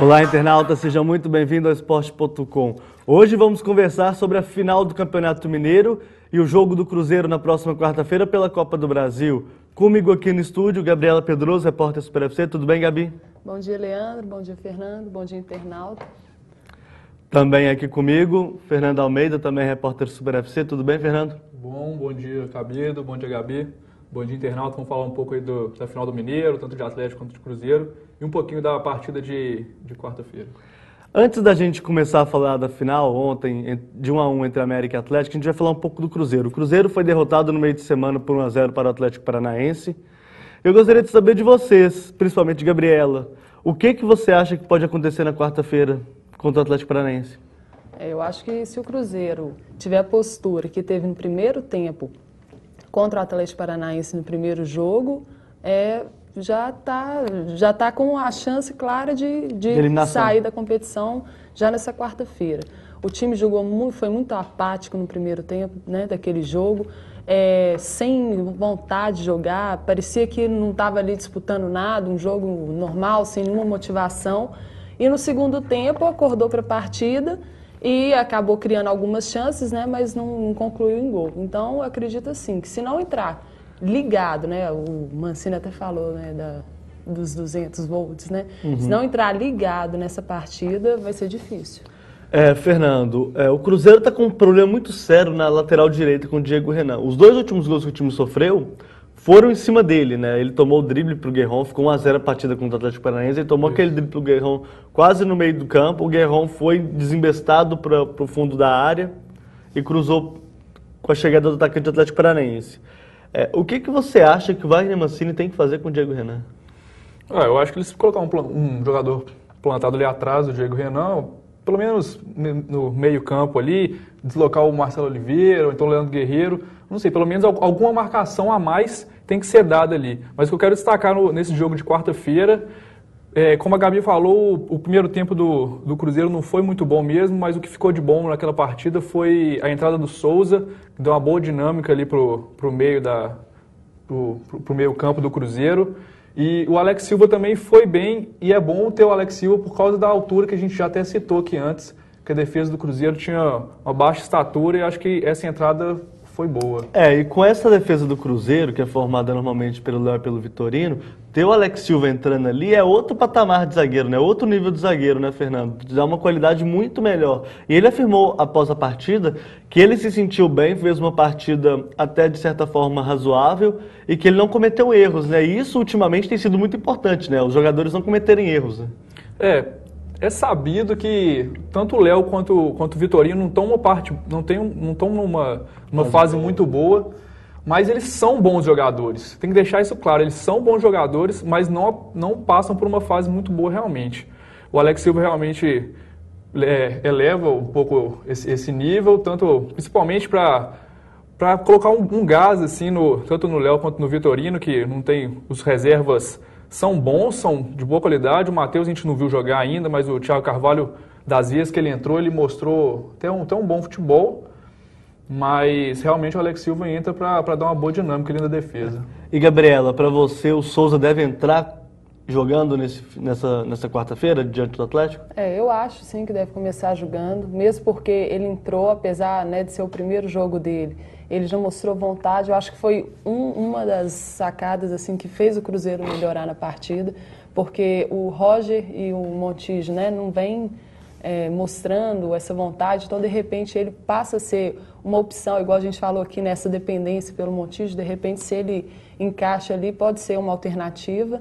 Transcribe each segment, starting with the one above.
Olá, internauta, seja muito bem-vindo ao Esporte.com. Hoje vamos conversar sobre a final do Campeonato Mineiro e o jogo do Cruzeiro na próxima quarta-feira pela Copa do Brasil. Comigo aqui no estúdio, Gabriela Pedroso, repórter Super FC. Tudo bem, Gabi? Bom dia, Leandro. Bom dia, Fernando. Bom dia, internauta. Também aqui comigo, Fernando Almeida, também repórter Super FC. Tudo bem, Fernando? Bom, bom dia, Cabido. Bom dia, Gabi. Bom dia, internauta. Vamos falar um pouco aí do, da final do Mineiro, tanto de Atlético quanto de Cruzeiro, e um pouquinho da partida de, de quarta-feira. Antes da gente começar a falar da final, ontem, de 1 a 1 entre América e Atlético, a gente vai falar um pouco do Cruzeiro. O Cruzeiro foi derrotado no meio de semana por 1 a 0 para o Atlético Paranaense. Eu gostaria de saber de vocês, principalmente de Gabriela, o que, que você acha que pode acontecer na quarta-feira contra o Atlético Paranaense? É, eu acho que se o Cruzeiro tiver a postura que teve no primeiro tempo contra o Atlético Paranaense no primeiro jogo, é, já está já tá com a chance clara de, de, de sair da competição já nessa quarta-feira. O time jogou muito, foi muito apático no primeiro tempo né, daquele jogo, é, sem vontade de jogar, parecia que não estava ali disputando nada, um jogo normal, sem nenhuma motivação. E no segundo tempo acordou para a partida e acabou criando algumas chances, né, mas não, não concluiu em gol. Então, acredito assim, que se não entrar ligado, né, o Mancini até falou, né, da, dos 200 volts, né, uhum. se não entrar ligado nessa partida, vai ser difícil. É, Fernando, é, o Cruzeiro está com um problema muito sério na lateral direita com o Diego Renan. Os dois últimos gols que o time sofreu foram em cima dele, né? Ele tomou o drible pro Guerrón, ficou 1x0 a partida contra o Atlético Paranaense, ele tomou Isso. aquele drible pro Guerrón quase no meio do campo, o Guerrón foi desembestado para o fundo da área e cruzou com a chegada do atacante do Atlético Paranaense. É, o que, que você acha que o Wagner Mancini tem que fazer com o Diego Renan? Ah, eu acho que eles colocar um, um jogador plantado ali atrás do Diego Renan, pelo menos no meio campo ali, deslocar o Marcelo Oliveira, ou então o Leandro Guerreiro, não sei, pelo menos alguma marcação a mais tem que ser dada ali. Mas o que eu quero destacar no, nesse jogo de quarta-feira, é, como a Gabi falou, o, primeiro tempo do, do, Cruzeiro não foi muito bom mesmo, mas o que ficou de bom naquela partida foi a entrada do Souza, que deu uma boa dinâmica ali pro, pro meio da pro meio campo do Cruzeiro. E o Alex Silva também foi bem, e é bom ter o Alex Silva por causa da altura que a gente já até citou aqui antes, que a defesa do Cruzeiro tinha uma baixa estatura e acho que essa entrada foi boa. É, e com essa defesa do Cruzeiro, que é formada normalmente pelo Léo e pelo Vitorino, ter o Alex Silva entrando ali é outro patamar de zagueiro, né? Outro nível de zagueiro, né, Fernando? Dá uma qualidade muito melhor. E ele afirmou após a partida que ele se sentiu bem, fez uma partida até de certa forma razoável e que ele não cometeu erros, né? E isso ultimamente tem sido muito importante, né? Os jogadores não cometerem erros. Né? É, é sabido que tanto o Léo quanto, quanto o Vitorino não estão uma parte, não tem, não estão numa, numa fase muito boa, mas eles são bons jogadores. Tem que deixar isso claro, eles são bons jogadores, mas não, não passam por uma fase muito boa realmente. O Alex Silva realmente é, eleva um pouco esse, esse nível, tanto principalmente para para colocar um, um, gás assim no tanto no Léo quanto no Vitorino que não tem os reservas são bons, são de boa qualidade. O Matheus a gente não viu jogar ainda, mas o Thiago Carvalho, das vezes que ele entrou, ele mostrou até um, até um bom futebol. Mas realmente o Alex Silva entra para dar uma boa dinâmica ali na defesa. E Gabriela, para você o Souza deve entrar jogando nesse, nessa, nessa quarta-feira diante do Atlético? É, eu acho sim que deve começar jogando, mesmo porque ele entrou, apesar né, de ser o primeiro jogo dele ele já mostrou vontade. Eu acho que foi um, uma das sacadas assim que fez o Cruzeiro melhorar na partida, porque o Roger e o Montijo né, não vêm é, mostrando essa vontade, então de repente ele passa a ser uma opção, igual a gente falou aqui nessa dependência pelo Montijo, de repente se ele encaixa ali pode ser uma alternativa.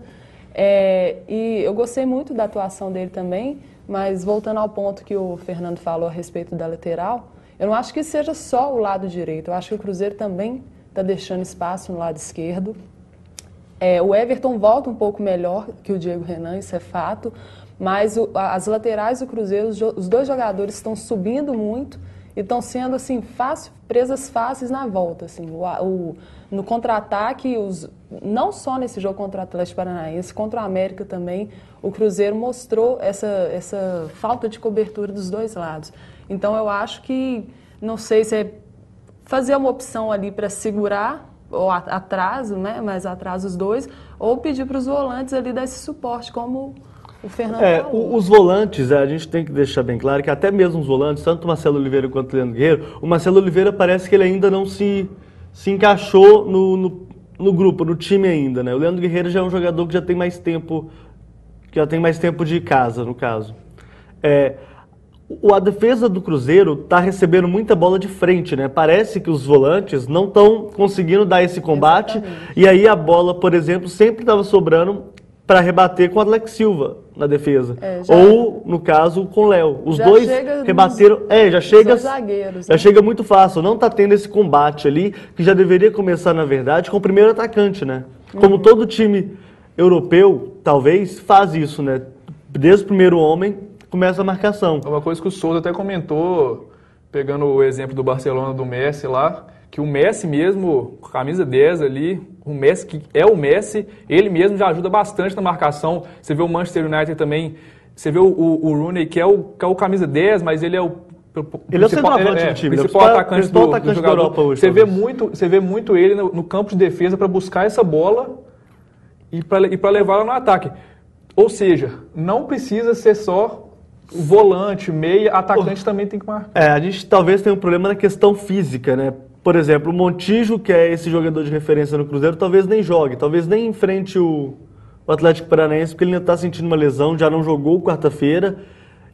É, e eu gostei muito da atuação dele também, mas voltando ao ponto que o Fernando falou a respeito da lateral, eu não acho que seja só o lado direito, eu acho que o Cruzeiro também está deixando espaço no lado esquerdo. É, o Everton volta um pouco melhor que o Diego Renan, isso é fato, mas o, as laterais do Cruzeiro, os, dois jogadores estão subindo muito e estão sendo assim fácil, presas fáceis na volta. Assim, o, o no contra-ataque, não só nesse jogo contra o Atlético Paranaense, contra o América também, o Cruzeiro mostrou essa, essa falta de cobertura dos dois lados. Então eu acho que, não sei se é fazer uma opção ali para segurar ou atraso, né, mais atrás os dois, ou pedir para os volantes ali dar esse suporte, como o Fernando É, falou. os volantes, é, a gente tem que deixar bem claro que até mesmo os volantes, tanto o Marcelo Oliveira quanto o Leandro Guerreiro, o Marcelo Oliveira parece que ele ainda não se, se encaixou no, no, no grupo, no time ainda, né? O Leandro Guerreiro já é um jogador que já tem mais tempo, que já tem mais tempo de casa, no caso. É, o- a defesa do Cruzeiro está recebendo muita bola de frente, né? Parece que os volantes não estão conseguindo dar esse combate. Exatamente. E aí a bola, por exemplo, sempre estava sobrando para rebater com o Alex Silva na defesa. É, já- Ou, no caso, com o Léo. Os Já dois rebateram. nos- É, já chega. dois zagueiros, Já né? chega muito fácil. Não está tendo esse combate ali, que já deveria começar, na verdade, com o primeiro atacante, né? Como Uhum. todo time europeu, talvez, faz isso, né? Desde o primeiro homem, começa a marcação. É uma coisa que o Souza até comentou, pegando o exemplo do Barcelona do Messi lá, que o Messi mesmo, com a camisa 10 ali, o Messi que é o Messi, ele mesmo já ajuda bastante na marcação. Você vê o Manchester United também, você vê o, o, o Rooney, que é o, que é o camisa 10, mas ele é o Ele é o centroavante é, do time, ele é principal principal- atacante, principal do, do atacante da jogador. Europa hoje, você, vê muito, você vê muito ele no, no campo de defesa para buscar essa bola e para e levá-la no ataque. Ou seja, não precisa ser só volante, meia, atacante também tem que marcar. É, a gente talvez tenha um problema na questão física, né? Por exemplo, o Montijo, que é esse jogador de referência no Cruzeiro, talvez nem jogue, talvez nem enfrente o, o Atlético Paranaense, porque ele ainda está sentindo uma lesão, já não jogou quarta-feira,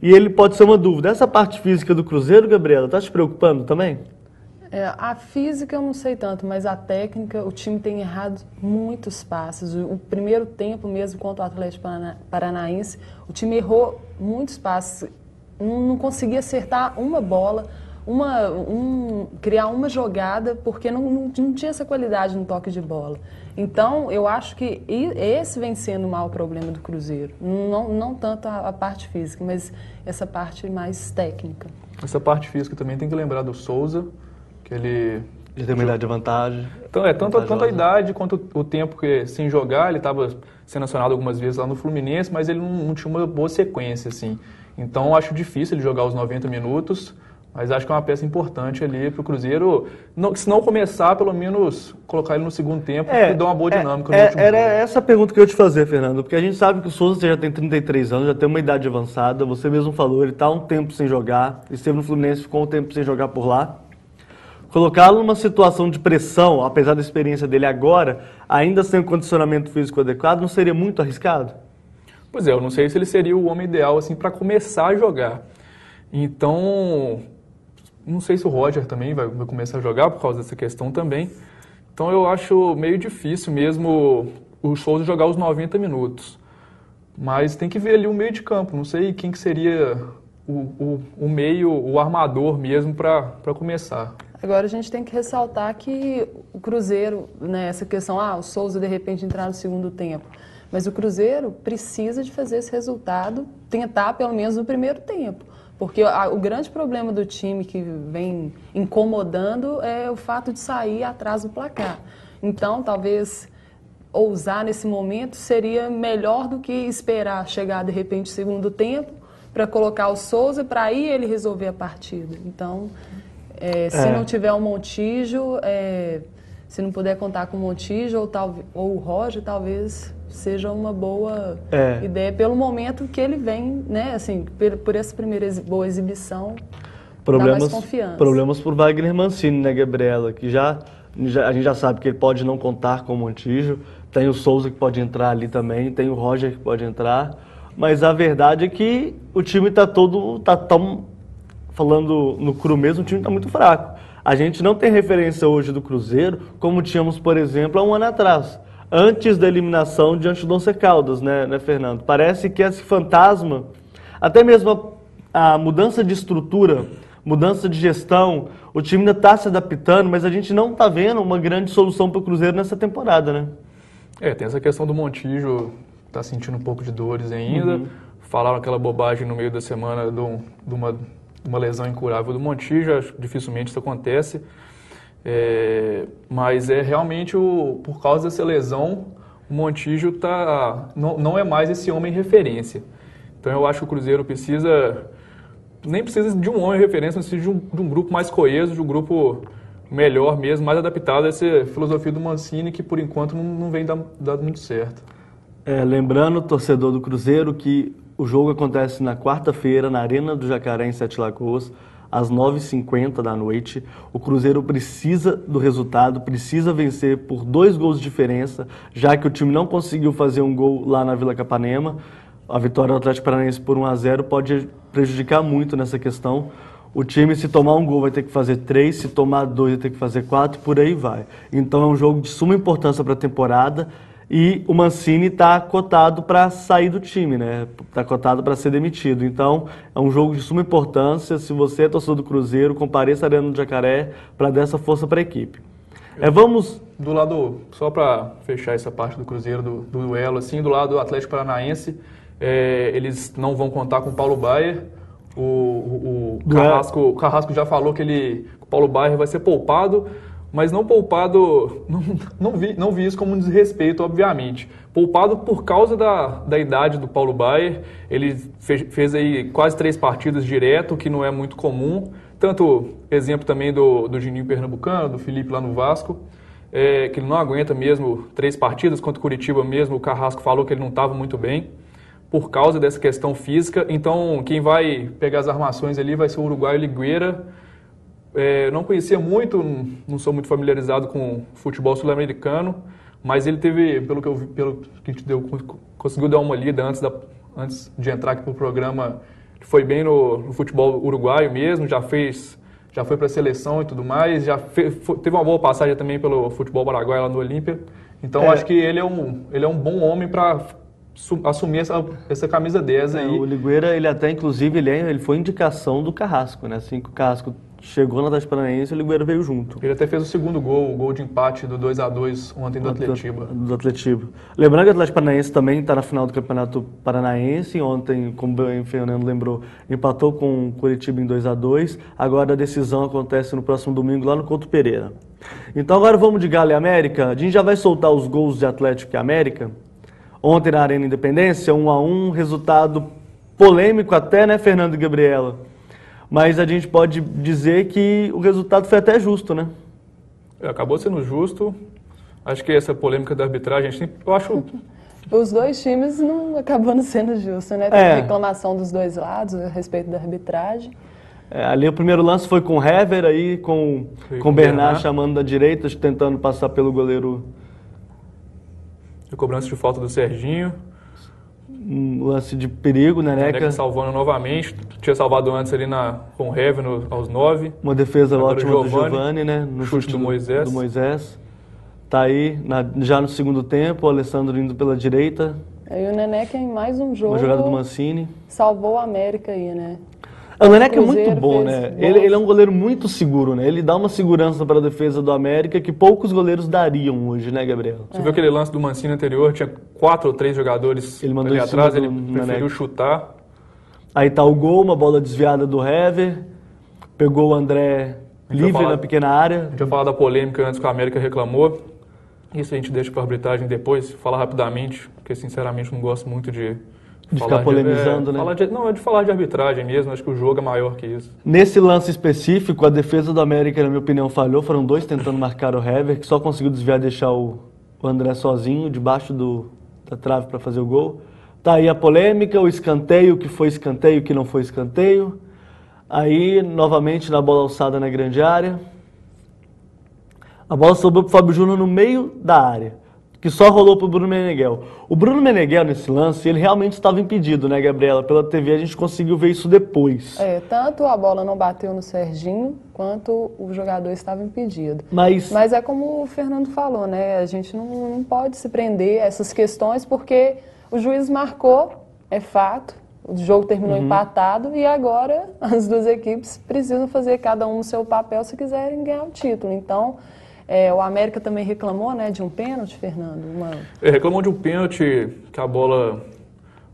e ele pode ser uma dúvida. Essa parte física do Cruzeiro, Gabriela, tá te preocupando também? É, a física eu não sei tanto, mas a técnica, o time tem errado muitos passes. O, o primeiro tempo mesmo contra o Atlético Parana- Paranaense, o time errou muitos passes. Não, não conseguia acertar uma bola, uma, um, criar uma jogada, porque não, não, não tinha essa qualidade no toque de bola. Então, eu acho que esse vem sendo o maior problema do Cruzeiro. Não, não tanto a, a parte física, mas essa parte mais técnica. Essa parte física também tem que lembrar do Souza, que ele Já tem uma idade de vantagem. Então, é tanto, tanto a idade quanto o tempo que sem jogar, ele estava sendo acionado algumas vezes lá no Fluminense, mas ele não, não tinha uma boa sequência, assim. Então, eu acho difícil ele jogar os 90 minutos, mas acho que é uma peça importante ali para o Cruzeiro, não, se não começar, pelo menos colocar ele no segundo tempo e dar uma boa é, dinâmica é, no último Era essa a pergunta que eu ia te fazer, Fernando, porque a gente sabe que o Souza já tem 33 anos, já tem uma idade avançada, você mesmo falou, ele está um tempo sem jogar, esteve no Fluminense, ficou um tempo sem jogar por lá. Colocá-lo numa situação de pressão, apesar da experiência dele agora, ainda sem um condicionamento físico adequado, não seria muito arriscado? Pois é, eu não sei se ele seria o homem ideal assim para começar a jogar. Então, não sei se o Roger também vai, vai começar a jogar por causa dessa questão também. Então eu acho meio difícil mesmo o Souza jogar os 90 minutos. Mas tem que ver ali o meio de campo. Não sei quem que seria o, o, o meio, o armador mesmo para começar. Agora a gente tem que ressaltar que o Cruzeiro, né, essa questão, ah, o Souza de repente entrar no segundo tempo. Mas o Cruzeiro precisa de fazer esse resultado, tentar pelo menos no primeiro tempo. Porque a- o grande problema do time que vem incomodando é o fato de sair atrás do placar. Então, talvez ousar nesse momento seria melhor do que esperar chegar de repente o segundo tempo para colocar o Souza para aí ele resolver a partida. Então, é, se É. não tiver o Montijo, é, se não puder contar com o Montijo ou, talve- ou o Roger, talvez seja uma boa É. ideia pelo momento que ele vem, né? Assim, por, por essa primeira exi- boa exibição, Problemas, dá mais confiança. problemas por Wagner Mancini, né, Gabriela? Que já, já- a gente já sabe que ele pode não contar com o Montijo. Tem o Souza que pode entrar ali também, tem o Roger que pode entrar. Mas a verdade é que o time está todo. tá tão. Falando no cru mesmo, o time está muito fraco. A gente não tem referência hoje do Cruzeiro como tínhamos, por exemplo, há um ano atrás. Antes da eliminação diante do Once Caldas, né, né, Fernando? Parece que esse fantasma, até mesmo a, a mudança de estrutura, mudança de gestão, o time ainda está se adaptando, mas a gente não está vendo uma grande solução para o Cruzeiro nessa temporada, né? É, tem essa questão do Montijo, tá sentindo um pouco de dores ainda. Falaram aquela bobagem no meio da semana de, um- de uma, uma lesão incurável do Montijo, dificilmente isso acontece. É, mas é realmente o, por causa dessa lesão, o Montijo tá, não, não é mais esse homem referência. Então eu acho que o Cruzeiro precisa, nem precisa de um homem referência, mas precisa de um, de um grupo mais coeso, de um grupo melhor mesmo, mais adaptado a essa filosofia do Mancini, que por enquanto não, não vem dando, dando muito certo. É, lembrando, torcedor do Cruzeiro, que O jogo acontece na quarta-feira, na Arena do Jacaré, em Sete Lagoas, às 9h50 da noite. O Cruzeiro precisa do resultado, precisa vencer por dois gols de diferença, já que o time não conseguiu fazer um gol lá na Vila Capanema. A vitória do Atlético Paranaense por 1 a 0 pode prejudicar muito nessa questão. O time, se tomar um gol, vai ter que fazer três, se tomar dois, vai ter que fazer quatro, por aí vai. Então é um jogo de suma importância para a temporada e o Mancini está cotado para sair do time, né? Está cotado para ser demitido. Então é um jogo de suma importância. Se você é torcedor do Cruzeiro, compareça a Arena do Jacaré para dar essa força para a equipe. É, vamos. Do lado, só para fechar essa parte do Cruzeiro, do, do, duelo, assim, do lado do Atlético Paranaense, é, eles não vão contar com o Paulo Baier. O, o, o, Carrasco, o Carrasco já falou que ele, o Paulo Baier vai ser poupado, mas não poupado, não, não, vi, não vi isso como um desrespeito, obviamente. Poupado por causa da, da idade do Paulo Baier, ele fez, fez aí quase três partidas direto, que não é muito comum. Tanto exemplo também do, do Gininho Pernambucano, do Felipe lá no Vasco, é, que ele não aguenta mesmo três partidas, contra o Curitiba mesmo, o Carrasco falou que ele não estava muito bem por causa dessa questão física. Então, quem vai pegar as armações ali vai ser o uruguaio Ligueira. É, não conhecia muito, não sou muito familiarizado com futebol sul-americano, mas ele teve, pelo que eu vi, pelo que a gente deu, conseguiu dar uma lida antes, da, antes de entrar aqui para o programa, foi bem no, no, futebol uruguaio mesmo, já fez, já foi para a seleção e tudo mais, já fez, foi, teve uma boa passagem também pelo futebol paraguaio lá no Olímpia. Então é. acho que ele é um, ele é um bom homem para assumir essa, essa camisa 10 é, aí. É, o Ligueira, ele até, inclusive, ele, é, ele foi indicação do Carrasco, né? Assim que o Carrasco chegou na Atlético Paranaense, o Ligueira veio junto. Ele até fez o segundo gol, o gol de empate do 2 a 2 ontem do Atletiba. Do Atletiba. Lembrando que o Atlético Paranaense também está na final do Campeonato Paranaense. Ontem, como o Fernando lembrou, empatou com o Curitiba em 2 a 2 Agora a decisão acontece no próximo domingo lá no Couto Pereira. Então agora vamos de Galo e América. A gente já vai soltar os gols de Atlético e América. Ontem na Arena Independência, um a um, resultado polêmico até, né, Fernando e Gabriela? Mas a gente pode dizer que o resultado foi até justo, né? Acabou sendo justo. Acho que essa polêmica da arbitragem, eu acho os dois times não acabou não sendo justo, né? Tem é. reclamação dos dois lados a respeito da arbitragem. É, ali o primeiro lance foi com o Hever aí, com, com o Bernard, Bernard chamando da direita, tentando passar pelo goleiro de cobrança de falta do Serginho. Um lance de perigo, né, Neneca? salvando novamente. Tinha salvado antes ali na, com o Heaven aos nove. Uma defesa Agora ótima Giovani, do Giovanni, né? No chute, chute do, Moisés. do Moisés. Tá aí, na, já no segundo tempo, o Alessandro indo pela direita. E o Neneca em mais um jogo. Uma jogada do Mancini. Salvou o América aí, né? O Neneca é muito bom, né? Ele, ele, é um goleiro muito seguro, né? Ele dá uma segurança para a defesa do América que poucos goleiros dariam hoje, né, Gabriel? Você é. viu aquele lance do Mancini anterior? Tinha quatro ou três jogadores ele mandou ali atrás, ele preferiu chutar. Aí tá o gol, uma bola desviada do Hever, pegou o André livre falar, na pequena área. A gente vai falar da polêmica antes que o América reclamou. Isso a gente deixa para a arbitragem depois, falar rapidamente, porque sinceramente não gosto muito de de ficar polemizando, de, é, né? De, não, é de falar de arbitragem mesmo, acho que o jogo é maior que isso. Nesse lance específico, a defesa do América, na minha opinião, falhou. Foram dois tentando marcar o Hever, que só conseguiu desviar e deixar o, o André sozinho, debaixo do, da trave para fazer o gol. Tá aí a polêmica, o escanteio, que foi escanteio, que não foi escanteio. Aí, novamente, na bola alçada na grande área. A bola sobrou para o Fábio Júnior no meio da área que só rolou para o Bruno Meneghel. O Bruno Meneghel, nesse lance, ele realmente estava impedido, né, Gabriela? Pela TV a gente conseguiu ver isso depois. É, tanto a bola não bateu no Serginho, quanto o jogador estava impedido. Mas, Mas é como o Fernando falou, né? A gente não, não pode se prender a essas questões, porque o juiz marcou, é fato, o jogo terminou uhum. empatado e agora as duas equipes precisam fazer cada um o seu papel se quiserem ganhar o título. Então, é, o América também reclamou né, de um pênalti, Fernando? Uma... É, reclamou de um pênalti que a bola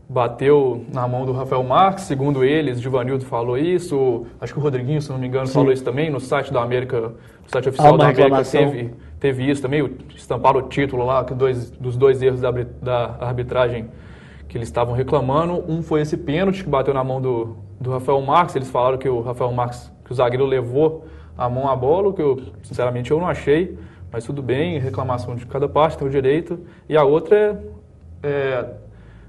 bateu na mão do Rafael Marques, segundo eles, Givanildo falou isso, acho que o Rodriguinho, se não me engano, Sim. falou isso também no site da América, no site oficial da América. teve, teve isso também, estamparam o título lá, que dois, dos dois erros da, da arbitragem que eles estavam reclamando, um foi esse pênalti que bateu na mão do, do Rafael Marques, eles falaram que o Rafael Marques, que o zagueiro levou a mão à bola, o que eu, sinceramente, eu não achei, mas tudo bem, reclamação de cada parte, tem o direito. E a outra é, é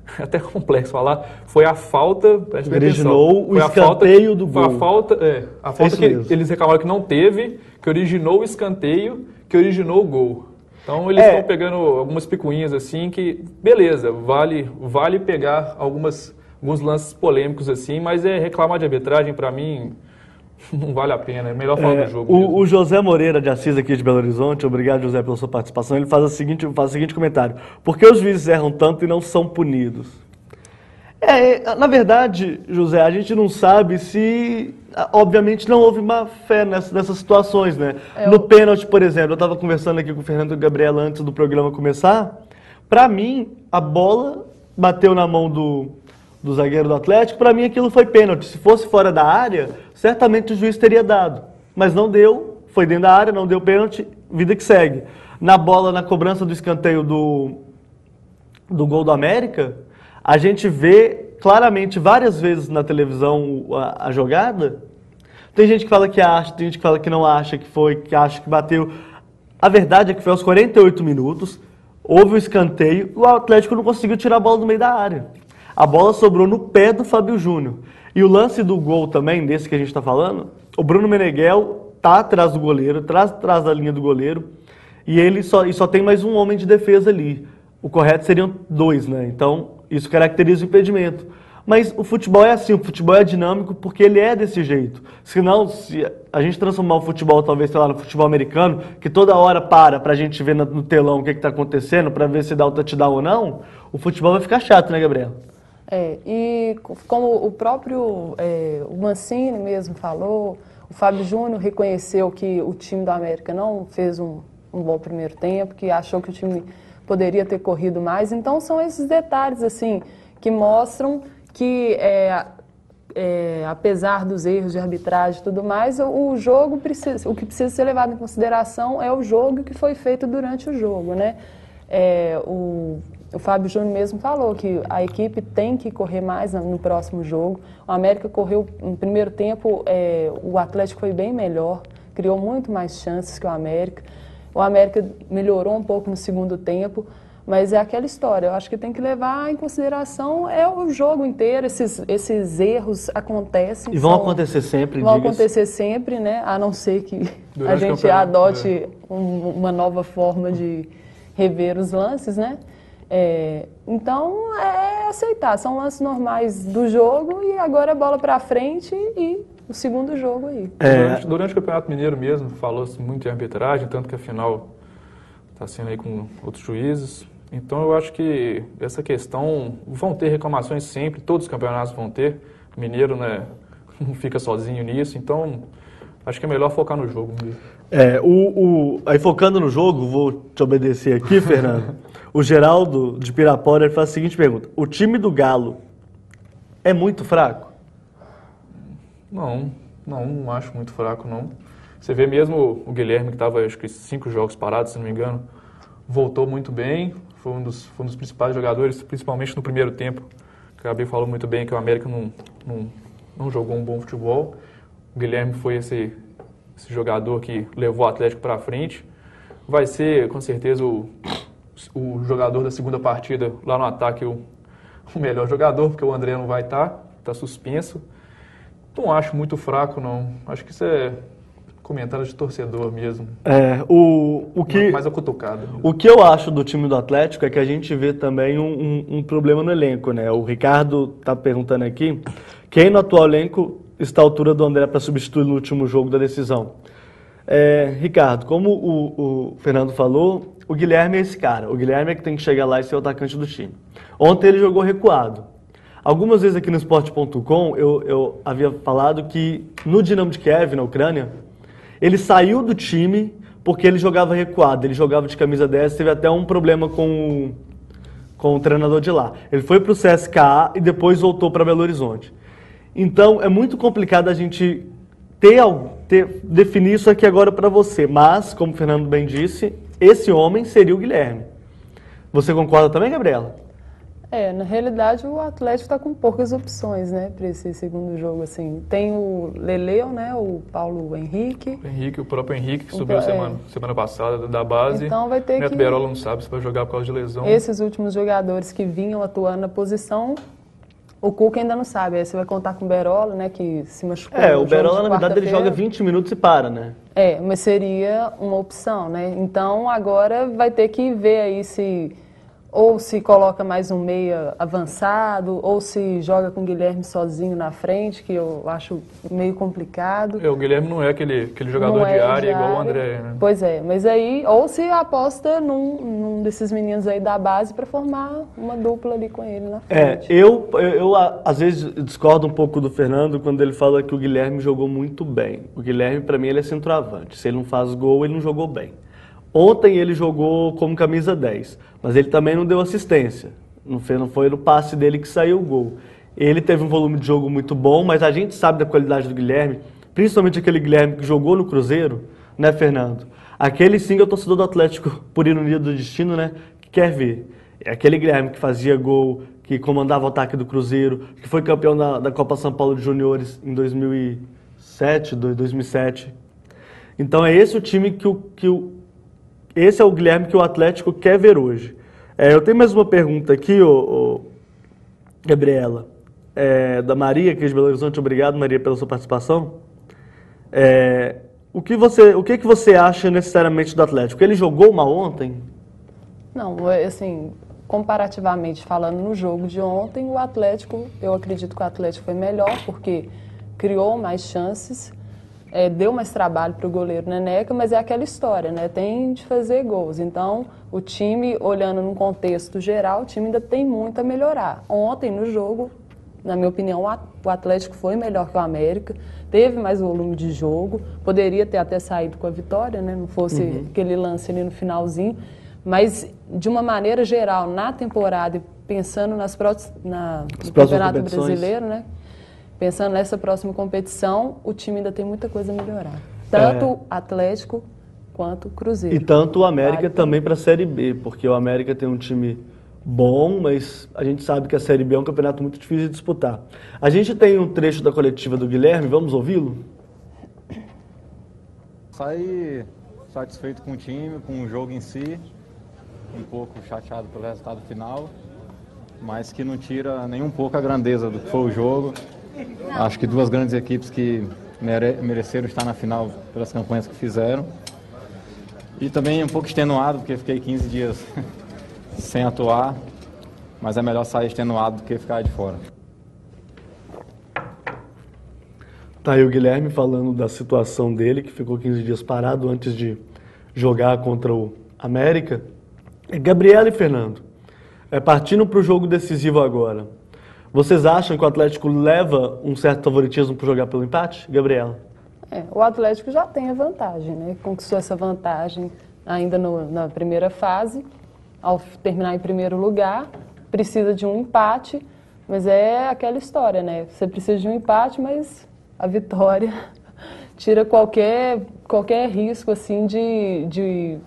até complexo falar, foi a falta, Originou o falta escanteio que- do Foi a gol. falta, é, a falta que mesmo. eles reclamaram que não teve, que originou o escanteio, que originou o gol. Então eles É. estão pegando algumas picuinhas assim que, beleza, vale, vale pegar algumas, alguns lances polêmicos assim, mas é reclamar de arbitragem pra mim não vale a pena, é melhor falar É, do jogo. mesmo. o, o José Moreira de Assis aqui de Belo Horizonte, obrigado José pela sua participação, ele faz o seguinte, faz o seguinte comentário: por que os juízes erram tanto e não são punidos? É, na verdade, José, a gente não sabe se, obviamente, não houve má fé nessa- nessas situações, né? É, no o- pênalti, por exemplo, eu estava conversando aqui com o Fernando Gabriel antes do programa começar. Para mim, a bola bateu na mão do, do zagueiro do Atlético. Para mim, aquilo foi pênalti. Se fosse fora da área, certamente o juiz teria dado. Mas não deu, foi dentro da área, não deu pênalti, vida que segue. Na bola, na cobrança do escanteio do, do gol do América, a gente vê claramente várias vezes na televisão a, a jogada. Tem gente que fala que acha, tem gente que fala que não acha que foi, que acha que bateu. A verdade é que foi aos 48 minutos, houve o escanteio o Atlético não conseguiu tirar a bola do meio da área. A bola sobrou no pé do Fábio Júnior. E o lance do gol também, desse que a gente está falando, o Bruno Meneghel tá atrás do goleiro, atrás, atrás da linha do goleiro, e ele só, e só tem mais um homem de defesa ali. O correto seriam dois, né? Então, isso caracteriza o impedimento. Mas o futebol é assim, o futebol é dinâmico porque ele é desse jeito. Senão, se a gente transformar o futebol, talvez, sei lá, no futebol americano, que toda hora para pra gente ver no- telão o que, que tá acontecendo, pra ver se dá o touchdown ou não, o futebol vai ficar chato, né, Gabriel? É, e co- como o próprio é, o Mancini mesmo falou, o Fábio Júnior reconheceu que o time do América não fez um, um bom primeiro tempo, que achou que o time poderia ter corrido mais. Então são esses detalhes assim que mostram que é, é, apesar dos erros de arbitragem e tudo mais, o, o jogo precisa, o que precisa ser levado em consideração é o jogo que foi feito durante o jogo, né? É, o, o Fábio Júnior mesmo falou que a equipe tem que correr mais no, próximo jogo. O América correu no primeiro tempo, é, o Atlético foi bem melhor, criou muito mais chances que o América. O América melhorou um pouco no segundo tempo, mas é aquela história. Eu acho que tem que levar em consideração é o jogo inteiro. Esses, esses erros acontecem. E vão são- acontecer sempre, Vão acontecer sempre, né? A não ser que a Durante o gente adote um- uma nova forma de rever os lances, né? É, então é aceitar, são lances normais do jogo e agora é bola pra frente e o segundo jogo aí. É, Durante, durante o Campeonato Mineiro mesmo, falou-se muito em arbitragem, tanto que a final está sendo aí com outros juízes. Então eu acho que essa questão vão ter reclamações sempre, todos os campeonatos vão ter. O Mineiro né, não fica sozinho nisso, então acho que é melhor focar no jogo. É, o, o- aí focando no jogo, vou te obedecer aqui, Fernando. o Geraldo de Pirapora faz a seguinte pergunta: O time do Galo é muito fraco? Não, não, não acho muito fraco, não. Você vê mesmo o Guilherme, que estava, acho que, cinco jogos parados, se não me engano, voltou muito bem, foi um dos, foi um dos principais jogadores, principalmente no primeiro tempo. O Gabi falou muito bem que o América não, não, não jogou um bom futebol. O Guilherme foi esse, esse jogador que levou o Atlético para frente. Vai ser, com certeza, o, o jogador da segunda partida lá no ataque, o, o melhor jogador, porque o André não vai estar, está suspenso. Não acho muito fraco, não. Acho que isso é comentário de torcedor mesmo. É, o, o que. Mais acutucado. mesmo. O que eu acho do time do Atlético é que a gente vê também um, um- um problema no elenco, né? O Ricardo tá perguntando aqui, quem no atual elenco está à altura do André para substituir no último jogo da decisão? É, Ricardo, como o, o Fernando falou, o Guilherme é esse cara. O Guilherme é que tem que chegar lá e ser o atacante do time. Ontem ele jogou recuado. Algumas vezes aqui no esporte.com eu, eu havia falado que no Dinamo de Kiev, na Ucrânia, ele saiu do time porque ele jogava recuado, ele jogava de camisa 10, teve até um problema com com o treinador de lá. Ele foi para o CSKA e depois voltou para Belo Horizonte. Então é muito complicado a gente ter, ter definir isso aqui agora para você, mas, como o Fernando bem disse, esse homem seria o Guilherme. Você concorda também, Gabriela? É, na realidade o Atlético está com poucas opções, né, para esse segundo jogo, assim. Tem o Leleu, né, o Paulo Henrique. O Henrique, o próprio Henrique, que subiu é. semana, semana passada da base. Então vai ter Neto que... Berola não sabe se vai jogar por causa de lesão. Esses últimos jogadores que vinham atuando na posição, o Cuca ainda não sabe. Aí você vai contar com o Berola, né, que se machucou. É, o Berola, na verdade, ele joga 20 minutos e para, né? É, mas seria uma opção, né? Então agora vai ter que ver aí se ou se coloca mais um meia avançado, ou se joga com o Guilherme sozinho na frente, que eu acho meio complicado. É, o Guilherme não é aquele, aquele jogador é de área igual o André. Né? Pois é, mas aí, ou se aposta num, num desses meninos aí da base para formar uma dupla ali com ele na é, frente. É, eu, eu, eu às vezes discordo um pouco do Fernando quando ele fala que o Guilherme jogou muito bem. O Guilherme, para mim, ele é centroavante. Se ele não faz gol, ele não jogou bem. Ontem ele jogou como camisa 10, mas ele também não deu assistência. Não foi, não foi no passe dele que saiu o gol. Ele teve um volume de jogo muito bom, mas a gente sabe da qualidade do Guilherme, principalmente aquele Guilherme que jogou no Cruzeiro, né, Fernando? Aquele sim é o torcedor do Atlético, por ironia do destino, né, que quer ver. É aquele Guilherme que fazia gol, que comandava o ataque do Cruzeiro, que foi campeão da, da Copa São Paulo de Juniores em 2007, 2007. Então é esse o time que o, que o, esse é o Guilherme que o Atlético quer ver hoje. É, eu tenho mais uma pergunta aqui, ô, ô Gabriela, é, da Maria, que é de Belo Horizonte. Obrigado, Maria, pela sua participação. É, o que você, o que, que você acha necessariamente do Atlético? Ele jogou mal ontem? Não, é, assim, comparativamente falando no jogo de ontem, o Atlético, eu acredito que o Atlético foi melhor porque criou mais chances, é, deu mais trabalho para o goleiro Neneca, mas é aquela história, né? Tem de fazer gols. Então, o time, olhando num contexto geral, o time ainda tem muito a melhorar. Ontem, no jogo, na minha opinião, o Atlético foi melhor que o América, teve mais volume de jogo, poderia ter até saído com a vitória, né? Não fosse uhum. aquele lance ali no finalzinho. Mas, de uma maneira geral, na temporada e pensando nas próximas, na, no Campeonato Brasileiro, né? Pensando nessa próxima competição, o time ainda tem muita coisa a melhorar. Tanto é. Atlético quanto Cruzeiro. E tanto o América vale também para a Série B, porque o América tem um time bom, mas a gente sabe que a Série B é um campeonato muito difícil de disputar. A gente tem um trecho da coletiva do Guilherme, vamos ouvi-lo? Saí satisfeito com o time, com o jogo em si, um pouco chateado pelo resultado final, mas que não tira nem um pouco a grandeza do que foi o jogo. Acho que duas grandes equipes que mere mereceram estar na final pelas campanhas que fizeram. E também um pouco extenuado, porque fiquei 15 dias sem atuar, mas é melhor sair extenuado do que ficar de fora. Tá aí o Guilherme falando da situação dele, que ficou 15 dias parado antes de jogar contra o América. Gabriela e Fernando, é, partindo para o jogo decisivo agora, vocês acham que o Atlético leva um certo favoritismo para jogar pelo empate, Gabriela? É, o Atlético já tem a vantagem, né? Conquistou essa vantagem ainda no, na primeira fase, ao terminar em primeiro lugar, precisa de um empate, mas é aquela história, né? Você precisa de um empate, mas a vitória tira qualquer, qualquer risco assim de, de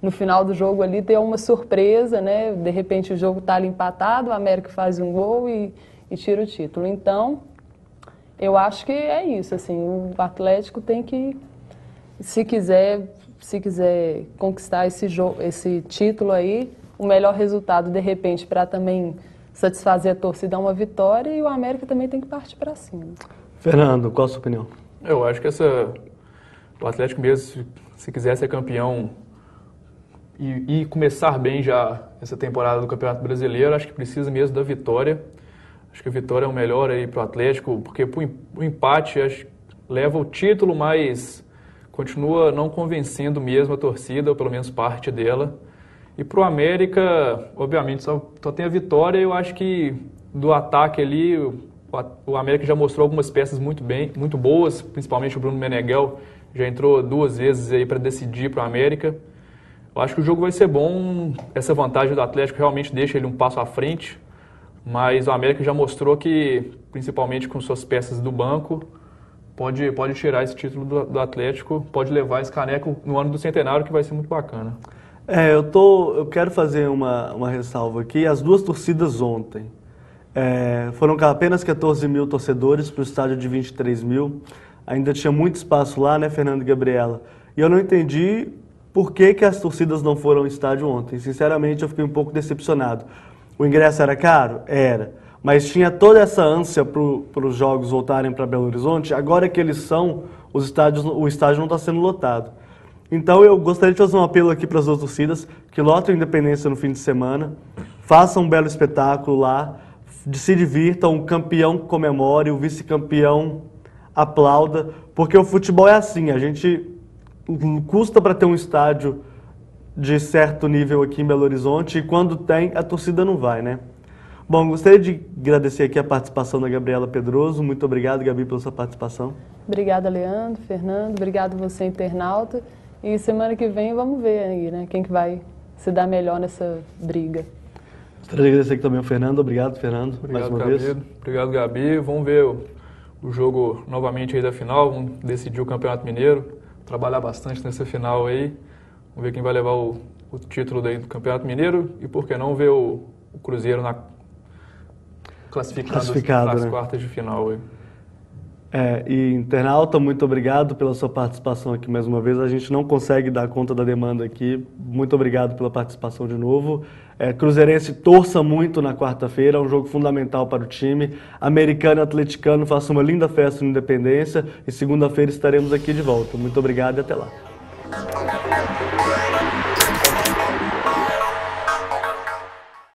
no final do jogo ali ter uma surpresa, né? De repente o jogo está ali empatado, o América faz um gol e, e tira o título. Então, eu acho que é isso, assim, o Atlético tem que, se quiser, se quiser conquistar esse, jogo, esse título aí, o melhor resultado, de repente, para também satisfazer a torcida é uma vitória e o América também tem que partir para cima. Fernando, qual a sua opinião? Eu acho que essa, o Atlético mesmo, se quiser ser campeão e, e começar bem já essa temporada do Campeonato Brasileiro, acho que precisa mesmo da vitória. Acho que a vitória é o melhor aí para o Atlético, porque o empate acho, leva o título, mas continua não convencendo mesmo a torcida, ou pelo menos parte dela. E para o América, obviamente, só, só tem a vitória. Eu acho que do ataque ali, o, América já mostrou algumas peças muito bem, muito boas, principalmente o Bruno Meneghel já entrou duas vezes aí para decidir para o América. Eu acho que o jogo vai ser bom. Essa vantagem do Atlético realmente deixa ele um passo à frente. Mas o América já mostrou que, principalmente com suas peças do banco, pode, pode tirar esse título do, do Atlético, pode levar esse caneco no ano do centenário, que vai ser muito bacana. É, eu, tô, eu quero fazer uma, uma ressalva aqui. As duas torcidas ontem é, foram apenas 14 mil torcedores para o estádio de 23 mil. Ainda tinha muito espaço lá, né, Fernando e Gabriela? E eu não entendi por que, que as torcidas não foram ao estádio ontem. Sinceramente, eu fiquei um pouco decepcionado. O ingresso era caro? Era. Mas tinha toda essa ânsia para os jogos voltarem para Belo Horizonte. Agora que eles são, os estádios, o estádio não está sendo lotado. Então eu gostaria de fazer um apelo aqui para as duas torcidas, que lotem a Independência no fim de semana, façam um belo espetáculo lá, se divirtam, o campeão comemore, o vice-campeão aplauda, porque o futebol é assim, a gente custa para ter um estádio de certo nível aqui em Belo Horizonte e quando tem, a torcida não vai, né? Bom, gostaria de agradecer aqui a participação da Gabriela Pedroso. Muito obrigado, Gabi, pela sua participação. Obrigada, Leandro, Fernando. Obrigado você, internauta. E semana que vem vamos ver aí, né? Quem que vai se dar melhor nessa briga. Gostaria de agradecer aqui também ao Fernando. Obrigado, Fernando, Obrigado, mais uma Gabi. vez. Obrigado, Gabi. Vamos ver o, o jogo novamente aí da final. Vamos decidir o Campeonato Mineiro. Trabalhar bastante nessa final aí. Vamos ver quem vai levar o, o título daí do Campeonato Mineiro. E por que não ver o, o Cruzeiro na classificado, Classificado, nas né? quartas de final aí. É, e internauta, muito obrigado pela sua participação aqui mais uma vez. A gente não consegue dar conta da demanda aqui. Muito obrigado pela participação de novo. É, Cruzeirense torça muito na quarta-feira, é um jogo fundamental para o time. Americano e atleticano façam uma linda festa no Independência e segunda-feira estaremos aqui de volta. Muito obrigado e até lá.